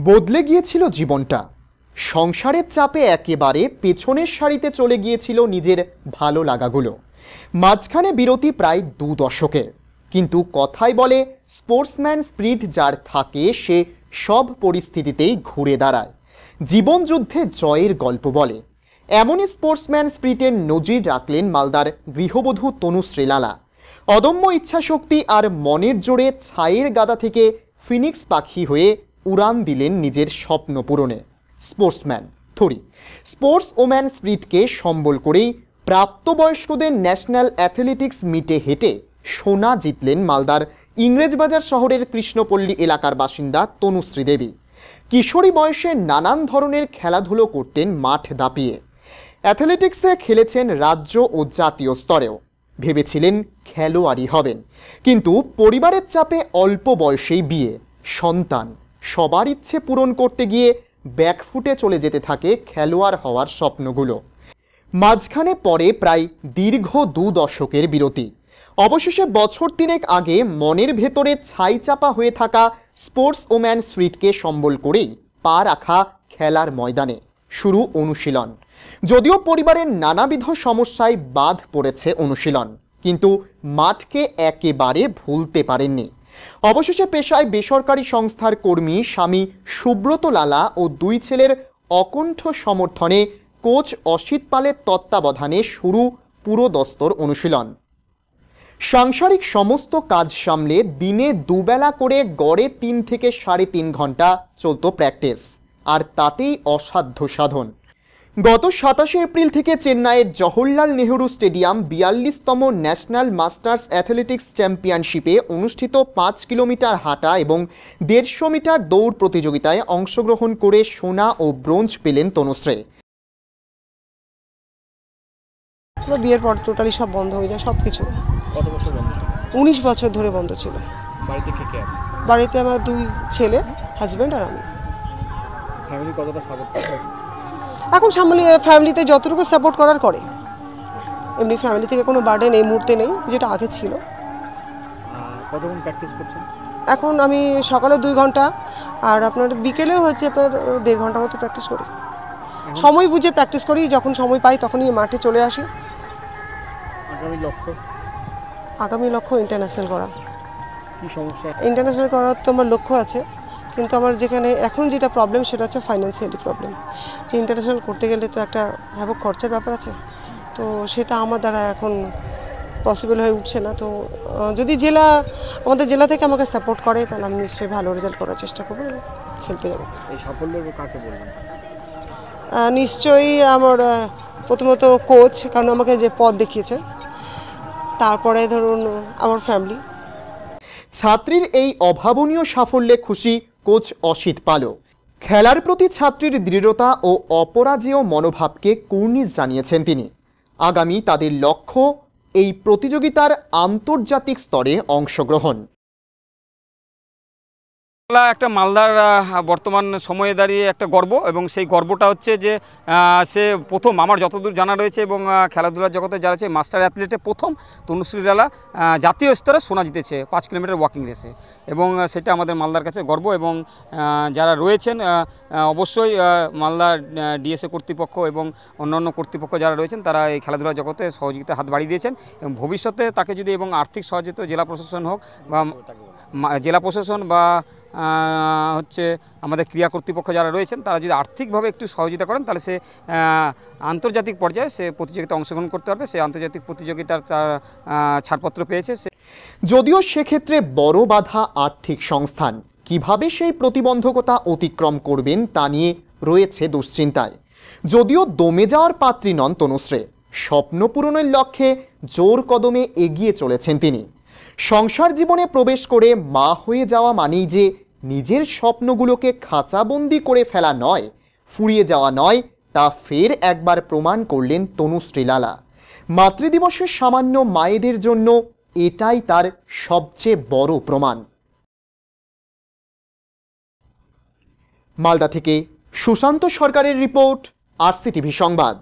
বদলে গিয়েছিল জীবনটা। সংসারের চাপে একেবারে পেছনের সারিতে চলে গিয়েছিল নিজের ভালো লাগাগুলো। মাঝখানে বিরতি প্রায় দু দশকের। কিন্তু কথাই বলে, স্পোর্টসম্যান স্প্রিট যার থাকে, সে সব পরিস্থিতিতেই ঘুরে দাঁড়ায়। জীবনযুদ্ধে জয়ের গল্প বলে। এমনই স্পোর্টসম্যান স্প্রিটের নজির রাখলেন মালদার গৃহবধূ তনুশ্রী লালা অদম্য ইচ্ছাশক্তি আর মনের জোরে ছায়ের গাদা থেকে ফিনিক্স পাখি হয়ে উড়ান দিলেন নিজের স্বপ্ন পূরণে। স্পোর্টসম্যান, থরি। স্পোর্টস ওম্যান স্প্রিটকে সম্বল করেই প্রাপ্তবয়স্কদের ন্যাশনাল অ্যাথলেটিক্স মিটে হেঁটে সোনা জিতলেন মালদার ইংরেজবাজার শহরের কৃষ্ণপল্লী এলাকার বাসিন্দা তনুশ্রী দেবী। কিশোরী বয়সে নানান ধরনের খেলাধুলো করতেন মাঠ দাপিয়ে। অ্যাথলেটিক্সে খেলেছেন রাজ্য ও জাতীয় স্তরেও। ভেবেছিলেন খেলোয়াড়ই হবেন। কিন্তু পরিবারের চাপে অল্প বয়সেই বিয়ে। সন্তান। সবার ইচ্ছে পূরণ করতে গিয়ে ব্যাকফুটে চলে যেতে থাকে খেলোয়াড় হওয়ার স্বপ্নগুলো। মাঝখানে পরে প্রায় দীর্ঘ দু দশকের বিরতি। অবশেষে বছর তিনেক আগে মনের ভেতরে ছাই চাপা হয়ে থাকা স্পোর্টস ওম্যান স্ট্রিটকে সম্বল করেই পা রাখা খেলার ময়দানে শুরু অনুশীলন। যদিও পরিবারের নানাবিধ সমস্যায় বাদ পড়েছে অনুশীলন, কিন্তু মাঠকে একেবারে ভুলতে পারেননি। অবশেষে পেশায় বেসরকারি সংস্থার কর্মী স্বামী সুব্রত লালা ও দুই ছেলের অকুণ্ঠ সমর্থনে কোচ অসিত পালের তত্ত্বাবধানে শুরু পুরো দস্তর অনুশীলন। সাংসারিক সমস্ত কাজ সামলে দিনে দুবেলা করে গড়ে তিন থেকে সাড়ে তিন ঘণ্টা চলতো প্র্যাকটিস, আর তাতেই অসাধ্য সাধন। গত সাতাশে এপ্রিল থেকে চেন্নাইয়ের জওহরলাল নেহরু স্টেডিয়াম বিয়াল্লিশতম ন্যাশনাল মাস্টার্স অ্যাথলেটিক্স চ্যাম্পিয়নশিপে অনুষ্ঠিত পাঁচ কিলোমিটার হাঁটা এবং দেড়শো মিটার দৌড় প্রতিযোগিতায় অংশগ্রহণ করে সোনা ও ব্রোঞ্জ পেলেন তনুশ্রী। বিয়ের পর টোটালি সব বন্ধ হয়ে যায় সব কিছু কত বছর বন্ধ ছিল? উনিশ বছর ধরে বন্ধ ছিল। বাড়িতে কে কে আছে? বাড়িতে আমার দুই ছেলে হাজব্যান্ড আর আমি। ফ্যামিলি কতটা সাপোর্ট এখন সামনে ফ্যামিলিতে যতটুকু সাপোর্ট করার করে। এমনি ফ্যামিলি থেকে কোনো বার্ডেন এই মুহূর্তে নেই যেটা আগে ছিল। কতক্ষণ প্র্যাকটিস করছেন? এখন আমি সকালে দুই ঘণ্টা আর আপনার বিকেলেও হচ্ছে আপনার দেড় ঘণ্টা মতো প্র্যাকটিস করি। সময় বুঝে প্র্যাকটিস করি যখন সময় পাই তখনই মাঠে চলে আসি। আগামী লক্ষ্য? আগামী লক্ষ্য ইন্টারন্যাশনাল করা। কি সমস্যা? ইন্টারন্যাশনাল করার তো আমার লক্ষ্য আছে। কিন্তু আমার যেখানে এখন যেটা প্রবলেম সেটা হচ্ছে ফাইন্যান্সিয়ালি প্রবলেম যে ইন্টারন্যাশনাল করতে গেলে তো একটা ব্যাপক খরচার ব্যাপার আছে। তো সেটা আমার দ্বারা এখন পসিবল হয়ে উঠছে না। তো যদি জেলা আমাদের জেলা থেকে আমাকে সাপোর্ট করে তাহলে আমি নিশ্চয়ই ভালো রেজাল্ট করার চেষ্টা করব খেলতে যাব। এই সাফল্য কাকে বলবেন? নিশ্চয়ই আমার প্রথমত কোচ কারণ আমাকে যে পথ দেখিয়েছে। তারপরে ধরুন আমার ফ্যামিলি ছাত্রীর এই অভাবনীয় সাফল্যে খুশি কোচ অসিত পালও। খেলার প্রতি ছাত্রীর দৃঢ়তা ও অপরাজেয় মনোভাবকে কুর্নিশ জানিয়েছেন তিনি। আগামী তাদের লক্ষ্য, এই প্রতিযোগিতার আন্তর্জাতিক স্তরে অংশগ্রহণ। একটা মালদার বর্তমান সময়ে দাঁড়িয়ে একটা গর্ব এবং সেই গর্বটা হচ্ছে যে সে প্রথম আমার যতদূর জানা রয়েছে এবং খেলাধুলার জগতে যারা আছে মাস্টার অ্যাথলেটে প্রথম তনুশ্রী লালা জাতীয় স্তরে সোনা জিতেছে পাঁচ কিলোমিটার ওয়াকিং রেসে এবং সেটা আমাদের মালদার কাছে গর্ব এবং যারা রয়েছেন অবশ্যই আহ, মালদার ডিএসএ কর্তৃপক্ষ এবং অন্যান্য কর্তৃপক্ষ যারা রয়েছেন তারা এই খেলাধুলার জগতে সহযোগিতা হাত বাড়িয়ে দিয়েছেন এবং ভবিষ্যতে তাকে যদি এবং আর্থিক সহযোগিতা জেলা প্রশাসন হোক বা জেলা প্রশাসন বা হচ্ছে আমাদের ক্রিয়া কর্তৃপক্ষ যারা রয়েছেন, তারা যদি আর্থিকভাবে একটু সহযোগিতা করেন, তাহলে সে আন্তর্জাতিক পর্যায়ে সে প্রতিযোগিতা অংশগ্রহণ করতে পারবে। সে আন্তর্জাতিক প্রতিযোগিতার তার ছাড়পত্র পেয়েছে সে। যদিও সেক্ষেত্রে বড় বাধা আর্থিক সংস্থান। কীভাবে সেই প্রতিবন্ধকতা অতিক্রম করবেন তা নিয়ে রয়েছে দুশ্চিন্তায়। যদিও দমে যাওয়ার পাত্রী নন তনুশ্রে, স্বপ্ন পূরণের লক্ষ্যে জোর কদমে এগিয়ে চলেছেন তিনি। সংসার জীবনে প্রবেশ করে মা হয়ে যাওয়া মানেই যে নিজের স্বপ্নগুলোকে খাঁচাবন্দি করে ফেলা নয়, ফুরিয়ে যাওয়া নয়, তা ফের একবার প্রমাণ করলেন তনুশ্রী লালা মাতৃদিবসের সামান্য মায়েদের জন্য এটাই তার সবচেয়ে বড় প্রমাণ। মালদা থেকে সুশান্ত সরকারের রিপোর্ট আরসিটিভি সংবাদ।